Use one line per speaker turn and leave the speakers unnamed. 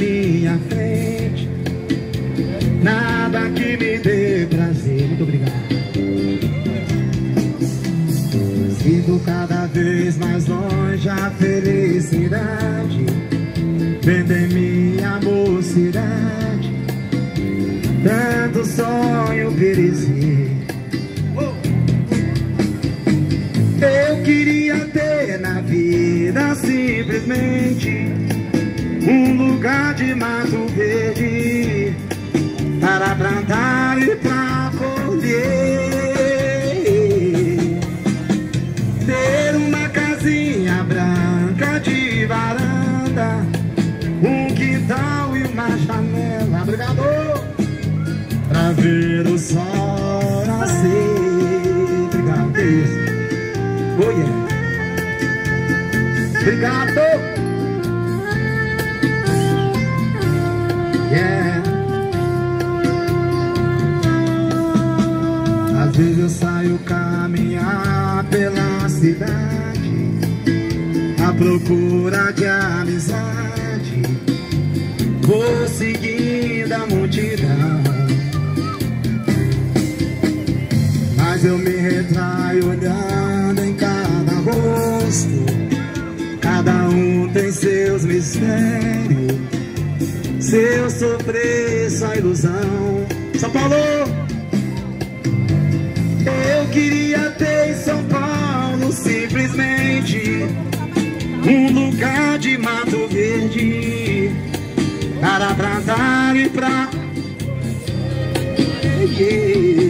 minha frente. Nada que me dê prazer. Muito obrigado. Sinto cada vez mais longe a felicidade. Vender minha mocidade. Tanto sonho perecer Eu queria ter na vida simplesmente um lugar de mato verde para plantar e para colher. Ter uma casinha branca de varanda, um quintal e uma janela. Obrigado! Pra ver o sol nascer. Obrigado, isso. Oh, yeah. Obrigado! Vezes eu saio caminhar pela cidade à procura de amizade, vou seguindo a multidão. Mas eu me retraio olhando em cada rosto, cada um tem seus mistérios. Se eu sofrer só ilusão São Paulo Lugar de mato verde Para plantar e pra yeah.